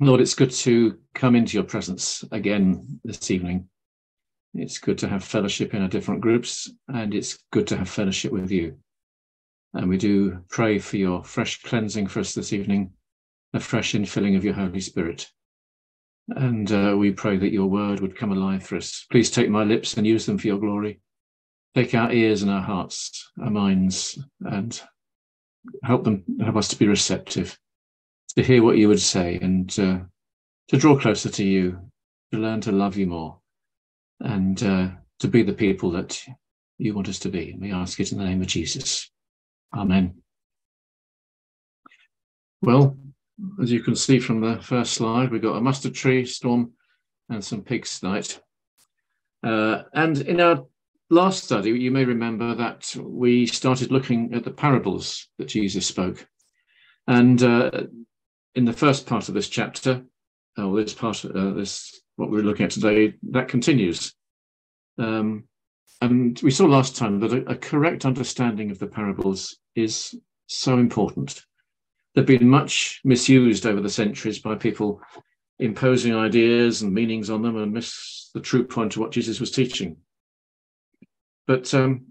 Lord, it's good to come into your presence again this evening. It's good to have fellowship in our different groups, and it's good to have fellowship with you. And we do pray for your fresh cleansing for us this evening, a fresh infilling of your Holy Spirit. And uh, we pray that your word would come alive for us. Please take my lips and use them for your glory. Take our ears and our hearts, our minds, and help them help us to be receptive to hear what you would say and uh, to draw closer to you, to learn to love you more, and uh, to be the people that you want us to be. And we ask it in the name of Jesus. Amen. Well, as you can see from the first slide, we've got a mustard tree, storm, and some pigs tonight. Uh, and in our last study, you may remember that we started looking at the parables that Jesus spoke. And uh, in the first part of this chapter, or this part, uh, this what we're looking at today, that continues. Um, and we saw last time that a, a, correct understanding of the parables is so important. They've been much misused over the centuries by people imposing ideas and meanings on them and miss the true point of what Jesus was teaching. But um,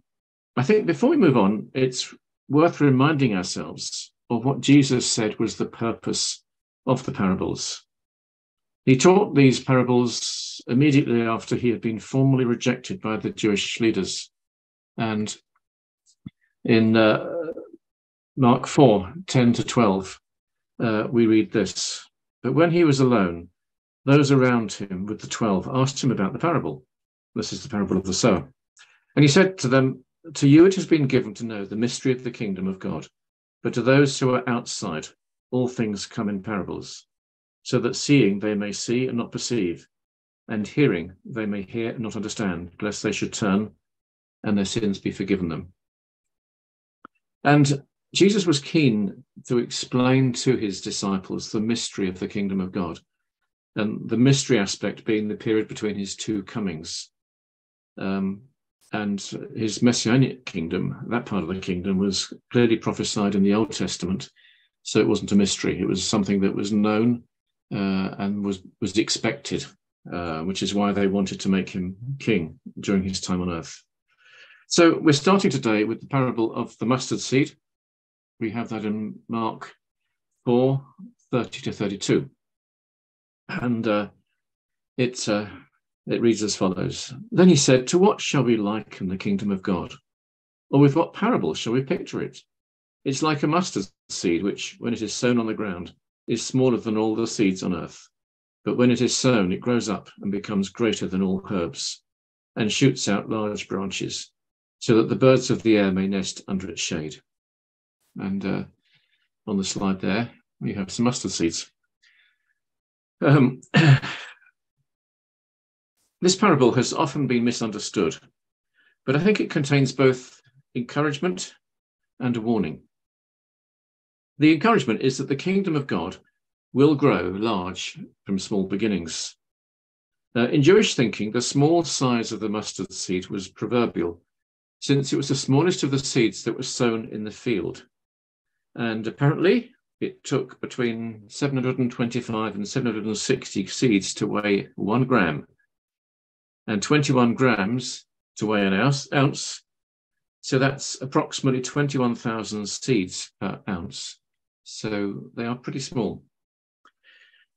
I think before we move on, it's worth reminding ourselves of what Jesus said was the purpose of the parables. He taught these parables immediately after he had been formally rejected by the Jewish leaders. And in uh, Mark 4 10 to 12, uh, we read this. But when he was alone, those around him with the 12 asked him about the parable. This is the parable of the sower. And he said to them, To you it has been given to know the mystery of the kingdom of God. But to those who are outside, all things come in parables, so that seeing they may see and not perceive, and hearing they may hear and not understand, lest they should turn and their sins be forgiven them. And Jesus was keen to explain to his disciples the mystery of the kingdom of God, and the mystery aspect being the period between his two comings. Um, and his messianic kingdom, that part of the kingdom, was clearly prophesied in the Old Testament. So it wasn't a mystery. It was something that was known uh, and was, was expected, uh, which is why they wanted to make him king during his time on earth. So we're starting today with the parable of the mustard seed. We have that in Mark 4 30 to 32. And uh, it's uh, it reads as follows Then he said, To what shall we liken the kingdom of God? Or with what parable shall we picture it? It's like a mustard seed, which, when it is sown on the ground, is smaller than all the seeds on earth. But when it is sown, it grows up and becomes greater than all herbs, and shoots out large branches, so that the birds of the air may nest under its shade. And uh, on the slide there, we have some mustard seeds. Um, This parable has often been misunderstood, but I think it contains both encouragement and a warning. The encouragement is that the kingdom of God will grow large from small beginnings. Uh, in Jewish thinking, the small size of the mustard seed was proverbial, since it was the smallest of the seeds that was sown in the field. And apparently, it took between 725 and 760 seeds to weigh one gram and 21 grams to weigh an ounce. ounce. So that's approximately 21,000 seeds per ounce. So they are pretty small.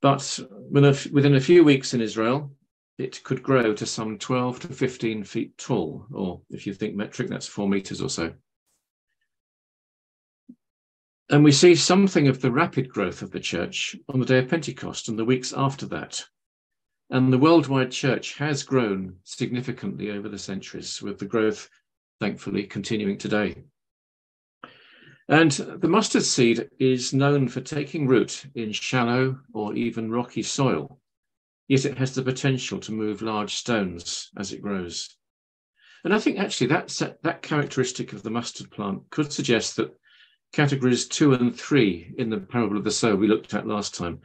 But within a few weeks in Israel, it could grow to some 12 to 15 feet tall, or if you think metric, that's four meters or so. And we see something of the rapid growth of the church on the day of Pentecost and the weeks after that. And the worldwide church has grown significantly over the centuries, with the growth, thankfully, continuing today. And the mustard seed is known for taking root in shallow or even rocky soil, yet it has the potential to move large stones as it grows. And I think actually that, that characteristic of the mustard plant could suggest that categories two and three in the parable of the sower we looked at last time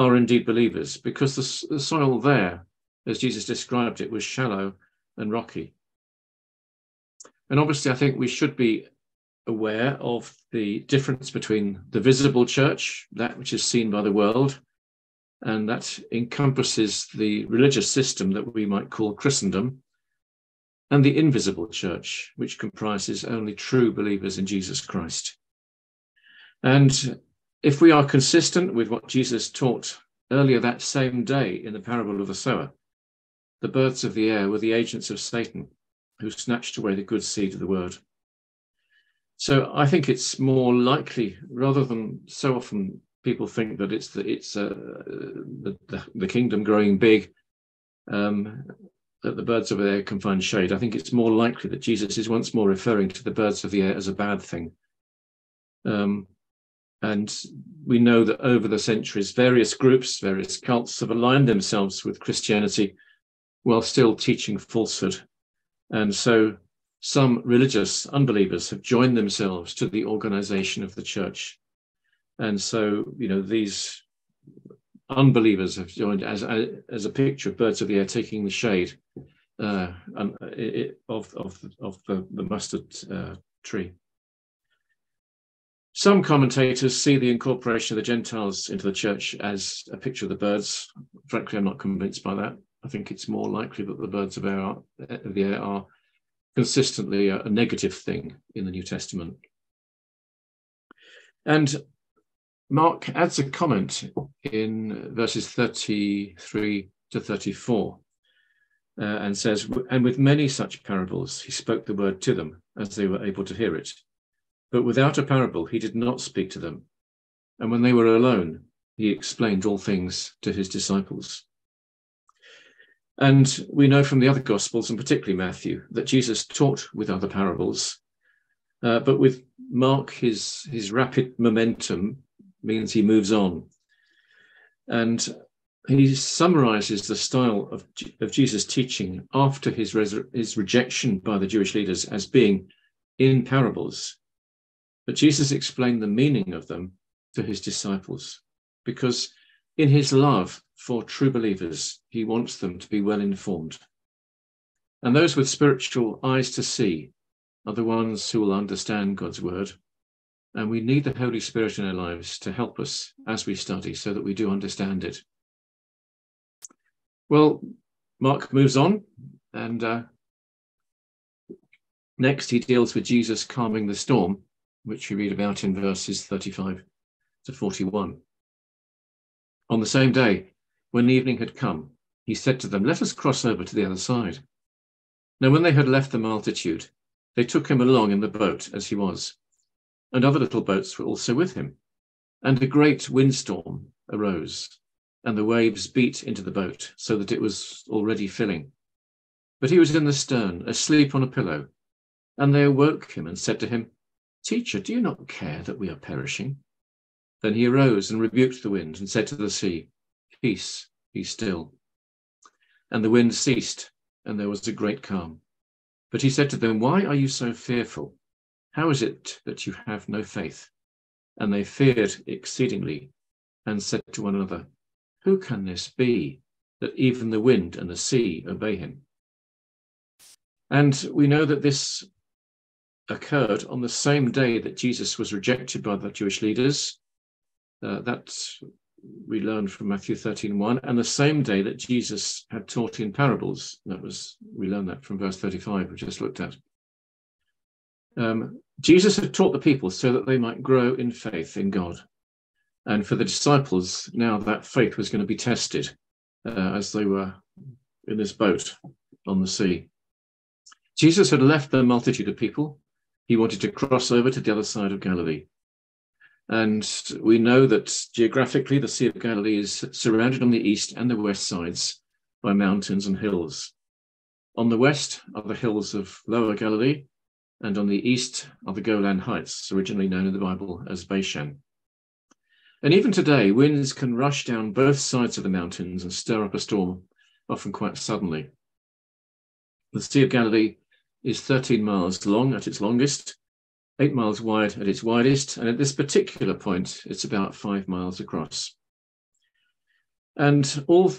are indeed believers because the, the soil there, as Jesus described it, was shallow and rocky. And obviously, I think we should be aware of the difference between the visible church, that which is seen by the world, and that encompasses the religious system that we might call Christendom and the invisible church, which comprises only true believers in Jesus Christ. And if we are consistent with what Jesus taught earlier that same day in the parable of the sower, the birds of the air were the agents of Satan who snatched away the good seed of the word. So I think it's more likely, rather than so often people think that it's the it's uh, the, the, the kingdom growing big, um, that the birds of the air can find shade. I think it's more likely that Jesus is once more referring to the birds of the air as a bad thing. Um, and we know that over the centuries, various groups, various cults have aligned themselves with Christianity while still teaching falsehood. And so some religious unbelievers have joined themselves to the organization of the church. And so, you know, these unbelievers have joined as, as a picture of birds of the air taking the shade uh, of, of, of the, the mustard uh, tree. Some commentators see the incorporation of the Gentiles into the church as a picture of the birds. Frankly, I'm not convinced by that. I think it's more likely that the birds of, air are, the air are consistently a, a negative thing in the New Testament. And Mark adds a comment in verses 33 to 34 uh, and says, And with many such parables, he spoke the word to them as they were able to hear it. But without a parable, he did not speak to them. And when they were alone, he explained all things to his disciples. And we know from the other Gospels, and particularly Matthew, that Jesus taught with other parables. Uh, but with Mark, his, his rapid momentum means he moves on. And he summarizes the style of, of Jesus' teaching after his, his rejection by the Jewish leaders as being in parables. But Jesus explained the meaning of them to his disciples because in his love for true believers, he wants them to be well informed. And those with spiritual eyes to see are the ones who will understand God's word. And we need the Holy Spirit in our lives to help us as we study so that we do understand it. Well, Mark moves on, and uh, next he deals with Jesus calming the storm, which we read about in verses 35 to 41. On the same day, when evening had come, he said to them, Let us cross over to the other side. Now, when they had left the multitude, they took him along in the boat as he was, and other little boats were also with him. And a great windstorm arose, and the waves beat into the boat, so that it was already filling. But he was in the stern, asleep on a pillow. And they awoke him and said to him, Teacher, do you not care that we are perishing? Then he arose and rebuked the wind and said to the sea, Peace, be still. And the wind ceased, and there was a great calm. But he said to them, Why are you so fearful? How is it that you have no faith? And they feared exceedingly and said to one another, Who can this be that even the wind and the sea obey him? And we know that this occurred on the same day that Jesus was rejected by the Jewish leaders uh, that we learned from Matthew 13 1, and the same day that Jesus had taught in parables. That was, we learned that from verse 35, we just looked at. Um, Jesus had taught the people so that they might grow in faith in God. And for the disciples, now that faith was going to be tested uh, as they were in this boat on the sea. Jesus had left the multitude of people. He wanted to cross over to the other side of Galilee. And we know that geographically, the Sea of Galilee is surrounded on the east and the west sides by mountains and hills. On the west are the hills of Lower Galilee, and on the east are the Golan Heights, originally known in the Bible as Bashan. And even today, winds can rush down both sides of the mountains and stir up a storm, often quite suddenly. The Sea of Galilee is 13 miles long at its longest eight miles wide at its widest, and at this particular point, it's about five miles across. And all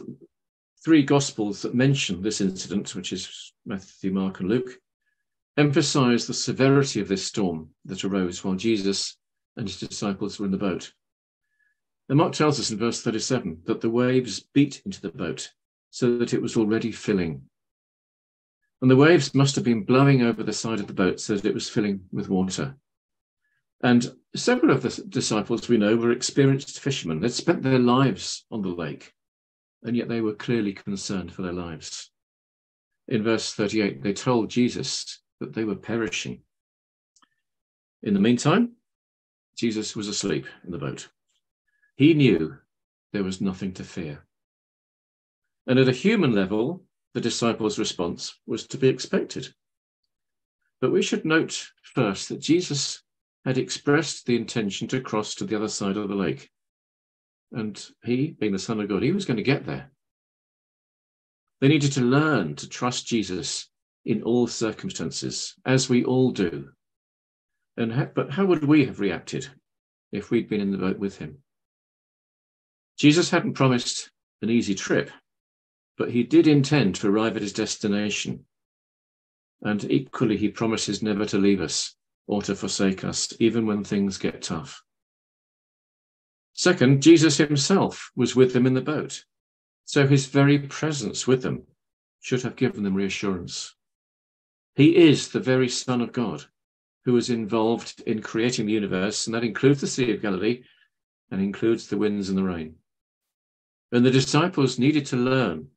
three Gospels that mention this incident, which is Matthew, Mark, and Luke, emphasize the severity of this storm that arose while Jesus and his disciples were in the boat. And Mark tells us in verse 37 that the waves beat into the boat so that it was already filling. And the waves must have been blowing over the side of the boat so that it was filling with water. And several of the disciples we know were experienced fishermen. They'd spent their lives on the lake, and yet they were clearly concerned for their lives. In verse 38, they told Jesus that they were perishing. In the meantime, Jesus was asleep in the boat. He knew there was nothing to fear. And at a human level, the disciples' response was to be expected. But we should note first that Jesus had expressed the intention to cross to the other side of the lake. And he, being the Son of God, he was going to get there. They needed to learn to trust Jesus in all circumstances, as we all do. And ha- but how would we have reacted if we'd been in the boat with him? Jesus hadn't promised an easy trip, but he did intend to arrive at his destination. And equally, he promises never to leave us or to forsake us, even when things get tough. Second, Jesus himself was with them in the boat, so his very presence with them should have given them reassurance. He is the very Son of God who was involved in creating the universe, and that includes the Sea of Galilee and includes the winds and the rain. And the disciples needed to learn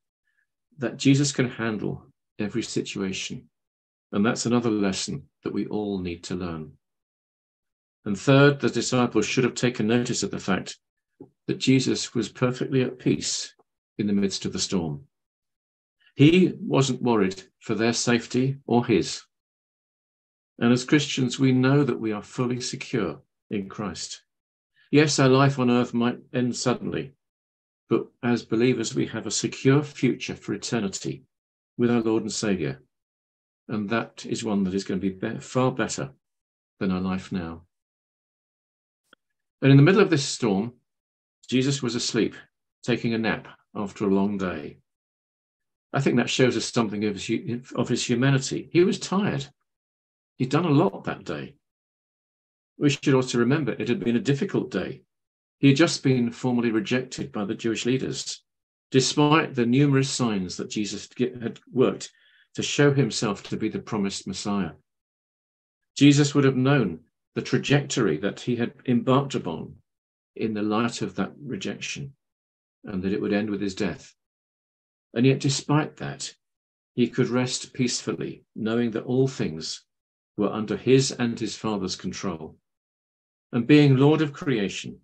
that Jesus can handle every situation. And that's another lesson that we all need to learn. And third, the disciples should have taken notice of the fact that Jesus was perfectly at peace in the midst of the storm. He wasn't worried for their safety or his. And as Christians, we know that we are fully secure in Christ. Yes, our life on earth might end suddenly, but as believers, we have a secure future for eternity with our Lord and Savior. And that is one that is going to be far better than our life now. And in the middle of this storm, Jesus was asleep, taking a nap after a long day. I think that shows us something of his, of his humanity. He was tired. He'd done a lot that day. We should also remember it had been a difficult day. He had just been formally rejected by the Jewish leaders, despite the numerous signs that Jesus had worked to show himself to be the promised Messiah. Jesus would have known the trajectory that he had embarked upon in the light of that rejection and that it would end with his death. And yet, despite that, he could rest peacefully, knowing that all things were under his and his Father's control. And being Lord of creation,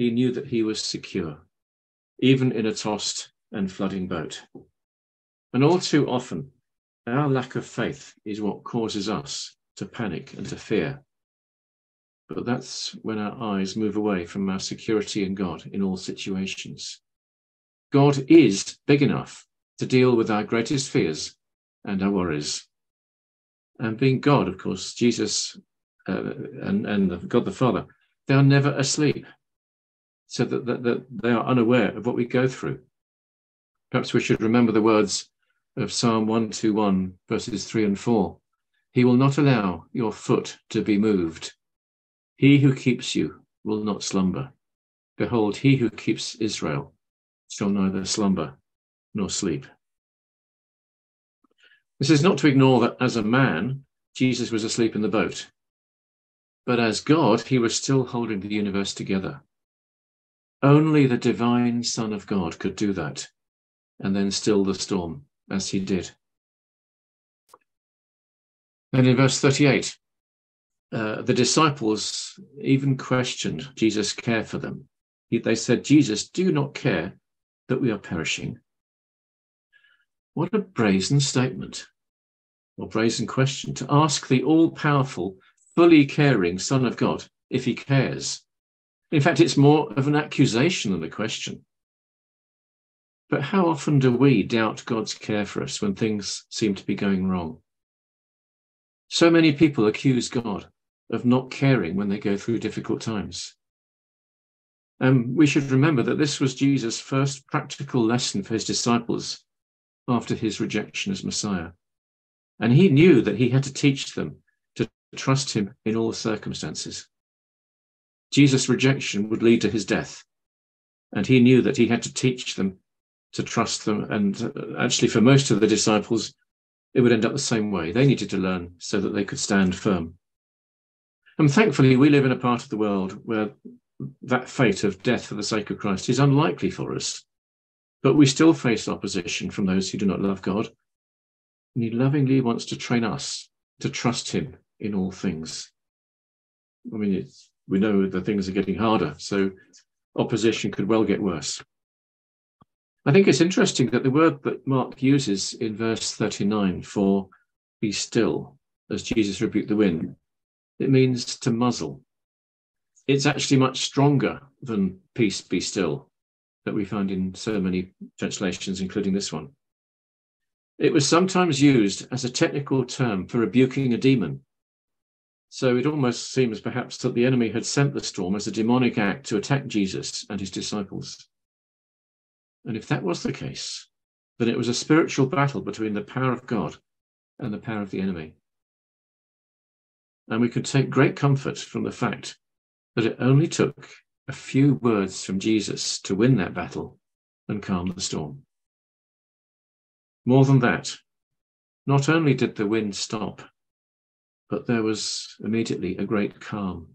he knew that he was secure, even in a tossed and flooding boat. And all too often, our lack of faith is what causes us to panic and to fear. But that's when our eyes move away from our security in God in all situations. God is big enough to deal with our greatest fears and our worries. And being God, of course, Jesus uh, and, and God the Father, they are never asleep so that, that, that they are unaware of what we go through. Perhaps we should remember the words of Psalm 121, verses 3 and 4. He will not allow your foot to be moved. He who keeps you will not slumber. Behold, he who keeps Israel shall neither slumber nor sleep. This is not to ignore that as a man, Jesus was asleep in the boat. But as God, he was still holding the universe together. Only the divine Son of God could do that and then still the storm, as he did. Then in verse 38, uh, the disciples even questioned Jesus' care for them. They said, Jesus, do you not care that we are perishing? What a brazen statement or brazen question to ask the all powerful, fully caring Son of God if he cares. In fact, it's more of an accusation than a question. But how often do we doubt God's care for us when things seem to be going wrong? So many people accuse God of not caring when they go through difficult times. And we should remember that this was Jesus' first practical lesson for his disciples after his rejection as Messiah. And he knew that he had to teach them to trust him in all circumstances. Jesus' rejection would lead to his death, And he knew that he had to teach them to trust them. And uh, actually, for most of the disciples, it would end up the same way. They needed to learn so that they could stand firm. And thankfully, we live in a part of the world where that fate of death for the sake of Christ is unlikely for us. But we still face opposition from those who do not love God. And he lovingly wants to train us to trust him in all things. I mean, we know that things are getting harder, so opposition could well get worse. I think it's interesting that the word that Mark uses in verse 39 for be still, as Jesus rebuked the wind, it means to muzzle. It's actually much stronger than peace be still that we find in so many translations, including this one. It was sometimes used as a technical term for rebuking a demon. So it almost seems perhaps that the enemy had sent the storm as a demonic act to attack Jesus and his disciples. And if that was the case, then it was a spiritual battle between the power of God and the power of the enemy. And we could take great comfort from the fact that it only took a few words from Jesus to win that battle and calm the storm. More than that, not only did the wind stop, but there was immediately a great calm.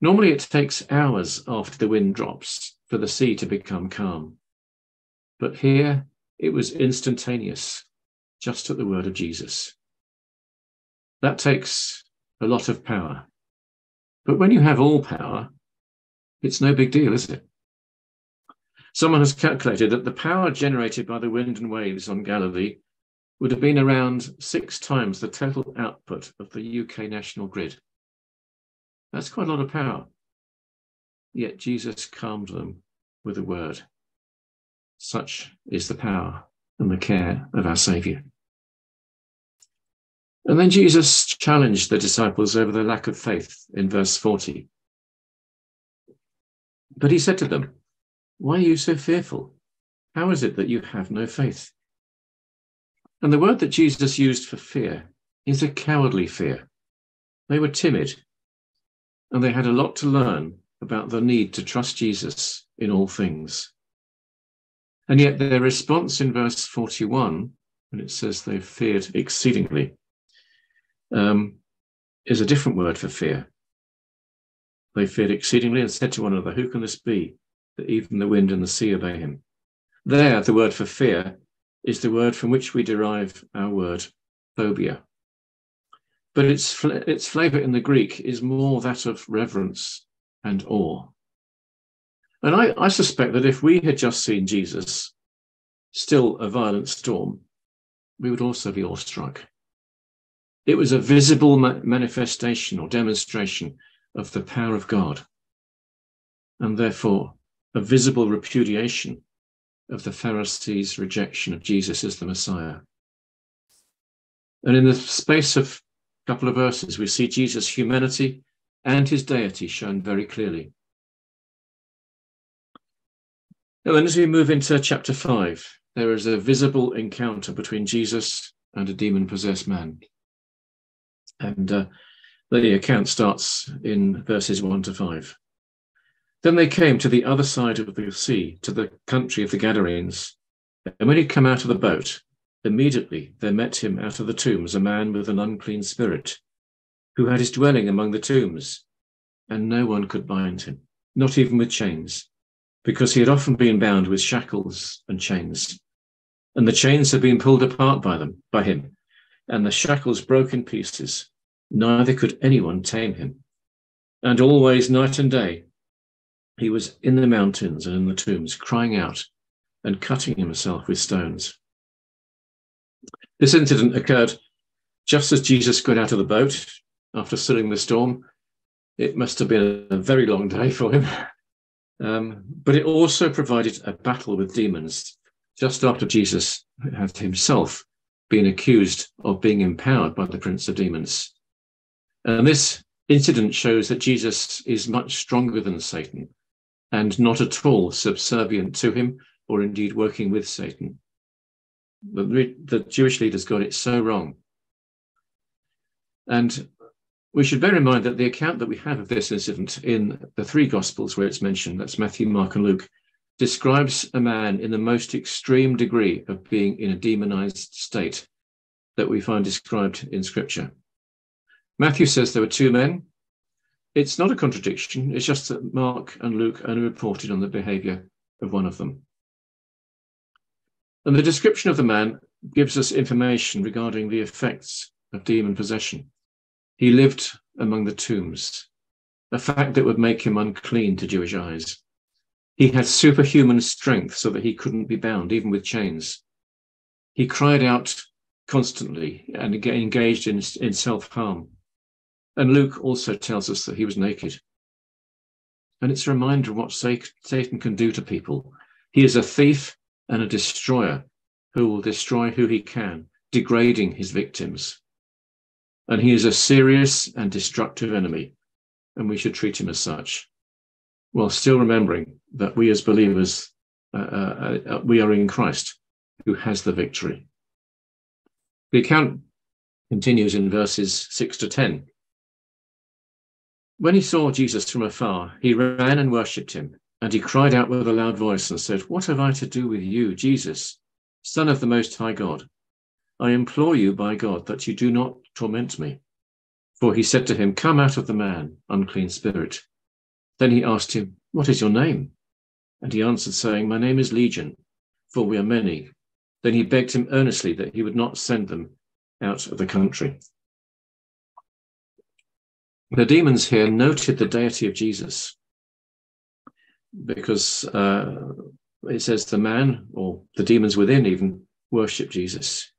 Normally, it takes hours after the wind drops for the sea to become calm. But here it was instantaneous, just at the word of Jesus. That takes a lot of power. But when you have all power, it's no big deal, is it? Someone has calculated that the power generated by the wind and waves on Galilee would have been around six times the total output of the UK national grid. That's quite a lot of power. Yet Jesus calmed them with a word. Such is the power and the care of our Saviour. And then Jesus challenged the disciples over their lack of faith in verse 40. But he said to them, Why are you so fearful? How is it that you have no faith? And the word that Jesus used for fear is a cowardly fear. They were timid, and they had a lot to learn about the need to trust Jesus in all things. And yet their response in verse 41, when it says they feared exceedingly, um, is a different word for fear. They feared exceedingly and said to one another, Who can this be that even the wind and the sea obey him? There, the word for fear is the word from which we derive our word phobia. But its, its flavor in the Greek is more that of reverence and awe. And I, I suspect that if we had just seen Jesus still a violent storm, we would also be awestruck. It was a visible manifestation or demonstration of the power of God, and therefore a visible repudiation of the Pharisees' rejection of Jesus as the Messiah. And in the space of a couple of verses, we see Jesus' humanity and his deity shown very clearly. And then as we move into chapter 5, there is a visible encounter between Jesus and a demon possessed man. And uh, the account starts in verses 1 to 5. Then they came to the other side of the sea, to the country of the Gadarenes. And when he come out of the boat, immediately there met him out of the tombs a man with an unclean spirit, who had his dwelling among the tombs, and no one could bind him, not even with chains because he had often been bound with shackles and chains. And the chains had been pulled apart by them, by him, and the shackles broke in pieces. Neither could anyone tame him. And always, night and day, he was in the mountains and in the tombs, crying out and cutting himself with stones. This incident occurred just as Jesus got out of the boat after stilling the storm. It must have been a very long day for him. Um, but it also provided a battle with demons just after Jesus had himself been accused of being empowered by the prince of demons. And this incident shows that Jesus is much stronger than Satan and not at all subservient to him or indeed working with Satan. The, the Jewish leaders got it so wrong. And we should bear in mind that the account that we have of this incident in the three Gospels where it's mentioned, that's Matthew, Mark, and Luke, describes a man in the most extreme degree of being in a demonized state that we find described in Scripture. Matthew says there were two men. It's not a contradiction, it's just that Mark and Luke only reported on the behavior of one of them. And the description of the man gives us information regarding the effects of demon possession. He lived among the tombs, a fact that would make him unclean to Jewish eyes. He had superhuman strength so that he couldn't be bound, even with chains. He cried out constantly and engaged in, in self harm. And Luke also tells us that he was naked. And it's a reminder of what Satan can do to people. He is a thief and a destroyer who will destroy who he can, degrading his victims. And he is a serious and destructive enemy, and we should treat him as such, while still remembering that we as believers, uh, uh, uh, we are in Christ, who has the victory. The account continues in verses 6 to 10. When he saw Jesus from afar, he ran and worshipped him, and he cried out with a loud voice and said, What have I to do with you, Jesus, Son of the Most High God? I implore you by God that you do not torment me. For he said to him, Come out of the man, unclean spirit. Then he asked him, What is your name? And he answered, saying, My name is Legion, for we are many. Then he begged him earnestly that he would not send them out of the country. The demons here noted the deity of Jesus because uh, it says the man or the demons within even worship Jesus.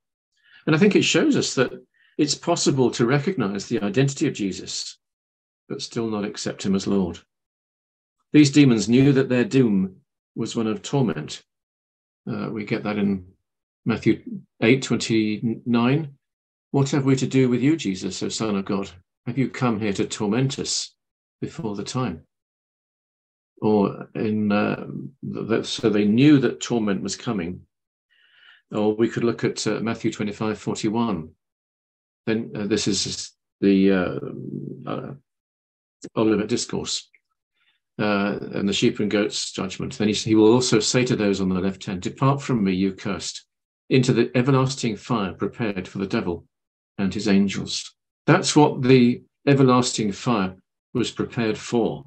And I think it shows us that it's possible to recognize the identity of Jesus, but still not accept him as Lord. These demons knew that their doom was one of torment. Uh, we get that in Matthew 8 29. What have we to do with you, Jesus, O Son of God? Have you come here to torment us before the time? Or in uh, that, so they knew that torment was coming. Or we could look at uh, Matthew 25 41. Then uh, this is the uh, uh, Olivet Discourse. Uh, and the sheep and goats judgment. Then he, he will also say to those on the left hand, Depart from me, you cursed, into the everlasting fire prepared for the devil and his angels. That's what the everlasting fire was prepared for.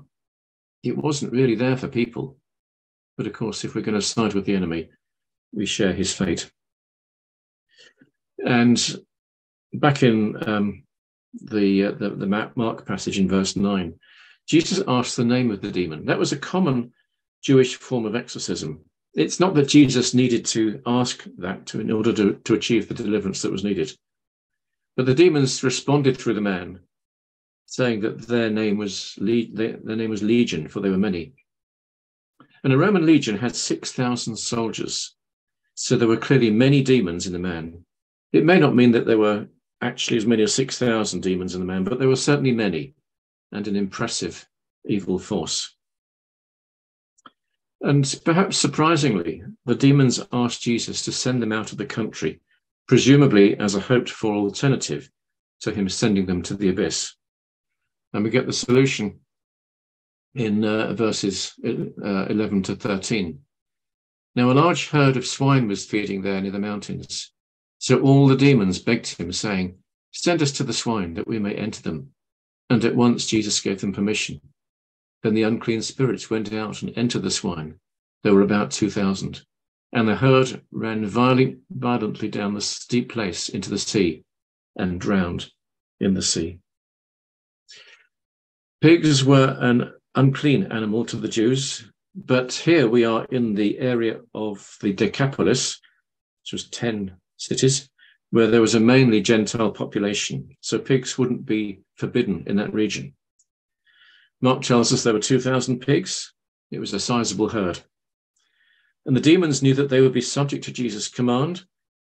It wasn't really there for people. But of course, if we're going to side with the enemy, we share his fate. And back in um, the, uh, the, the Mark passage in verse 9, Jesus asked the name of the demon. That was a common Jewish form of exorcism. It's not that Jesus needed to ask that to, in order to, to achieve the deliverance that was needed. But the demons responded through the man, saying that their name was Le- their, their name was Legion, for they were many. And a Roman legion had 6,000 soldiers. So there were clearly many demons in the man. It may not mean that there were actually as many as 6,000 demons in the man, but there were certainly many and an impressive evil force. And perhaps surprisingly, the demons asked Jesus to send them out of the country presumably as a hoped for alternative to him sending them to the abyss. And we get the solution in uh, verses uh, 11 to 13. Now, a large herd of swine was feeding there near the mountains. So all the demons begged him, saying, Send us to the swine that we may enter them. And at once Jesus gave them permission. Then the unclean spirits went out and entered the swine. There were about 2,000 and the herd ran violently down the steep place into the sea and drowned in the sea. Pigs were an unclean animal to the Jews, but here we are in the area of the Decapolis, which was 10 cities, where there was a mainly Gentile population, so pigs wouldn't be forbidden in that region. Mark tells us there were 2,000 pigs. It was a sizable herd. And the demons knew that they would be subject to Jesus' command,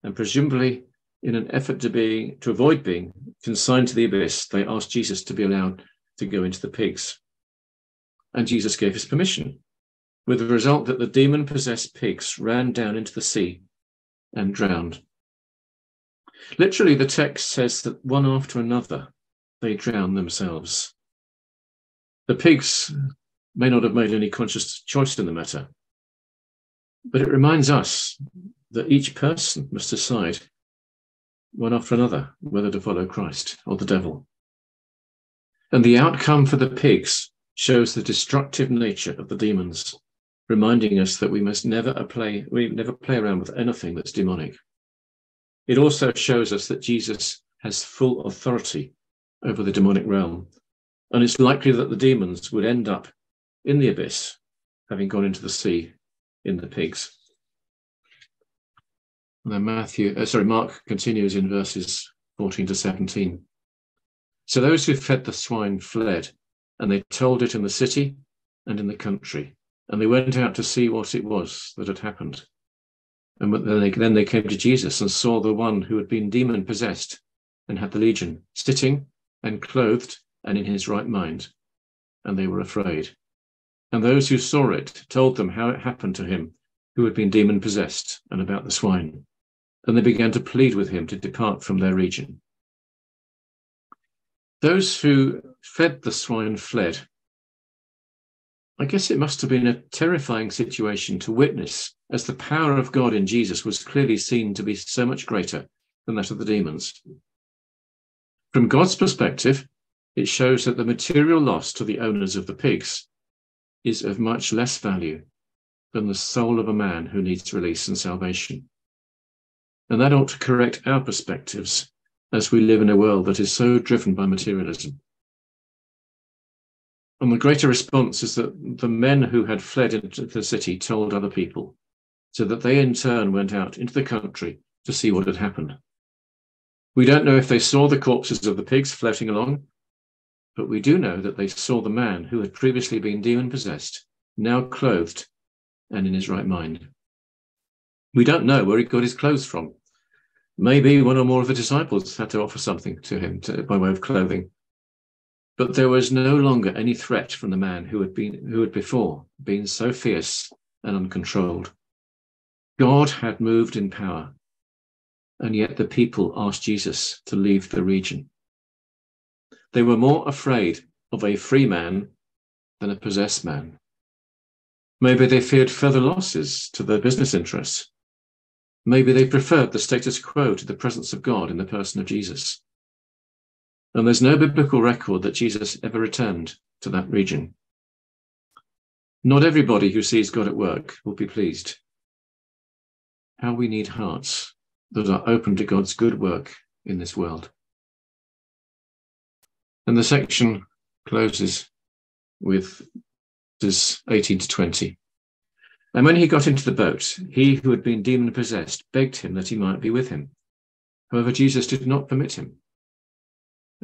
and presumably, in an effort to be to avoid being consigned to the abyss, they asked Jesus to be allowed to go into the pigs. And Jesus gave his permission, with the result that the demon possessed pigs ran down into the sea and drowned. Literally, the text says that one after another they drowned themselves. The pigs may not have made any conscious choice in the matter, But it reminds us that each person must decide one after another whether to follow Christ or the devil. And the outcome for the pigs shows the destructive nature of the demons, reminding us that we must never play, we never play around with anything that's demonic. It also shows us that Jesus has full authority over the demonic realm. And it's likely that the demons would end up in the abyss, having gone into the sea in the pigs. And then Matthew, uh, sorry, Mark continues in verses 14 to 17. So those who fed the swine fled, and they told it in the city and in the country. And they went out to see what it was that had happened. And then they, then they came to Jesus and saw the one who had been demon possessed and had the legion sitting and clothed and in his right mind. And they were afraid. And those who saw it told them how it happened to him who had been demon possessed and about the swine. And they began to plead with him to depart from their region. Those who fed the swine fled. I guess it must have been a terrifying situation to witness, as the power of God in Jesus was clearly seen to be so much greater than that of the demons. From God's perspective, it shows that the material loss to the owners of the pigs is of much less value than the soul of a man who needs release and salvation. And that ought to correct our perspectives as we live in a world that is so driven by materialism. And the greater response is that the men who had fled into the city told other people, so that they in turn went out into the country to see what had happened. We don't know if they saw the corpses of the pigs floating along, but we do know that they saw the man who had previously been demon possessed, now clothed and in his right mind. We don't know where he got his clothes from. Maybe one or more of the disciples had to offer something to him to, by way of clothing. But there was no longer any threat from the man who had been who had before been so fierce and uncontrolled. God had moved in power, and yet the people asked Jesus to leave the region. They were more afraid of a free man than a possessed man. Maybe they feared further losses to their business interests. Maybe they preferred the status quo to the presence of God in the person of Jesus. And there's no biblical record that Jesus ever returned to that region. Not everybody who sees God at work will be pleased. How we need hearts that are open to God's good work in this world. And the section closes with verses 18 to 20. And when he got into the boat, he who had been demon possessed begged him that he might be with him. However, Jesus did not permit him,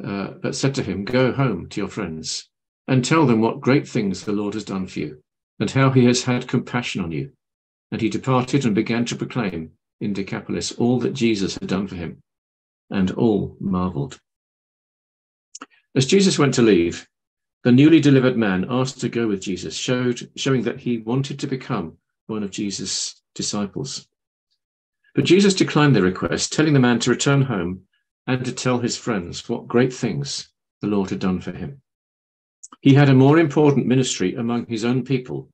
uh, but said to him, Go home to your friends and tell them what great things the Lord has done for you and how he has had compassion on you. And he departed and began to proclaim in Decapolis all that Jesus had done for him, and all marveled. As Jesus went to leave, the newly delivered man asked to go with Jesus, showed, showing that he wanted to become one of Jesus' disciples. But Jesus declined the request, telling the man to return home and to tell his friends what great things the Lord had done for him. He had a more important ministry among his own people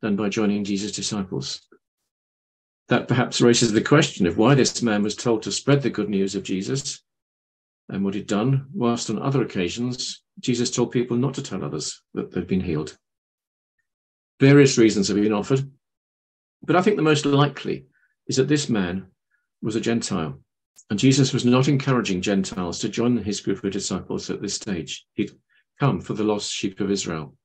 than by joining Jesus' disciples. That perhaps raises the question of why this man was told to spread the good news of Jesus and what he'd done, whilst on other occasions, Jesus told people not to tell others that they'd been healed. Various reasons have been offered, but I think the most likely is that this man was a Gentile, and Jesus was not encouraging Gentiles to join his group of disciples at this stage. He'd come for the lost sheep of Israel.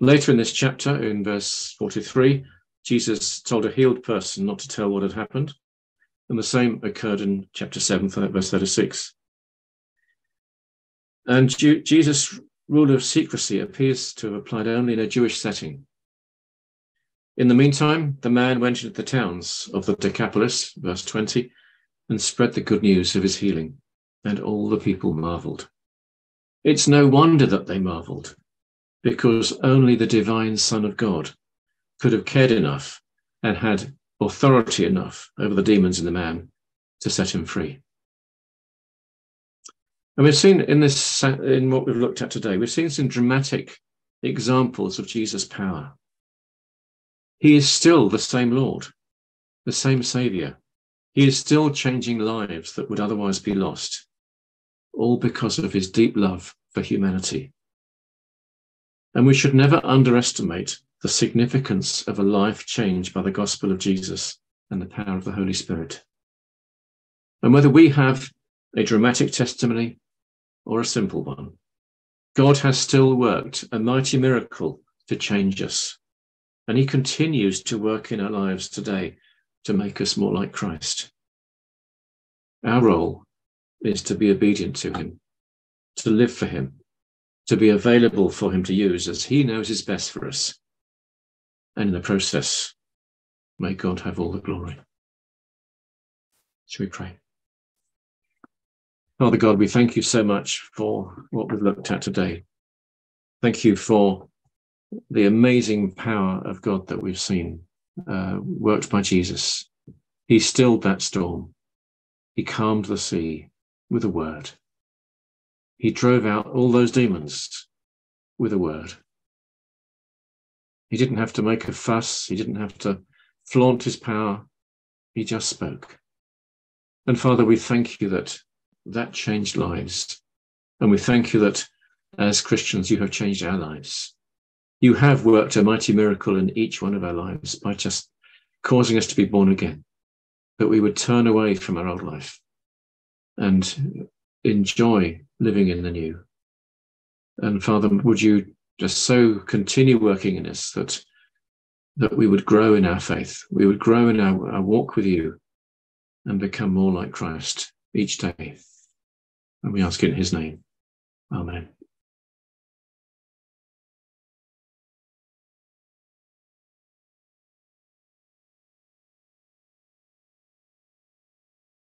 Later in this chapter, in verse 43, Jesus told a healed person not to tell what had happened. And the same occurred in chapter 7, verse 36. And Jesus' rule of secrecy appears to have applied only in a Jewish setting. In the meantime, the man went into the towns of the Decapolis, verse 20, and spread the good news of his healing, and all the people marveled. It's no wonder that they marveled, because only the divine Son of God could have cared enough and had authority enough over the demons in the man to set him free. And we've seen in this, in what we've looked at today, we've seen some dramatic examples of Jesus' power. He is still the same Lord, the same Saviour. He is still changing lives that would otherwise be lost, all because of his deep love for humanity. And we should never underestimate the significance of a life changed by the gospel of Jesus and the power of the Holy Spirit. And whether we have a dramatic testimony or a simple one, God has still worked a mighty miracle to change us. And he continues to work in our lives today to make us more like Christ. Our role is to be obedient to him, to live for him, to be available for him to use as he knows is best for us. And in the process, may God have all the glory. Shall we pray? Father God, we thank you so much for what we've looked at today. Thank you for the amazing power of God that we've seen uh, worked by Jesus. He stilled that storm. He calmed the sea with a word. He drove out all those demons with a word. He didn't have to make a fuss. He didn't have to flaunt his power. He just spoke. And Father, we thank you that that changed lives. And we thank you that as Christians, you have changed our lives. You have worked a mighty miracle in each one of our lives by just causing us to be born again, that we would turn away from our old life and enjoy living in the new. And Father, would you just so continue working in us that that we would grow in our faith, we would grow in our, our walk with you and become more like Christ each day. And we ask in his name. Amen.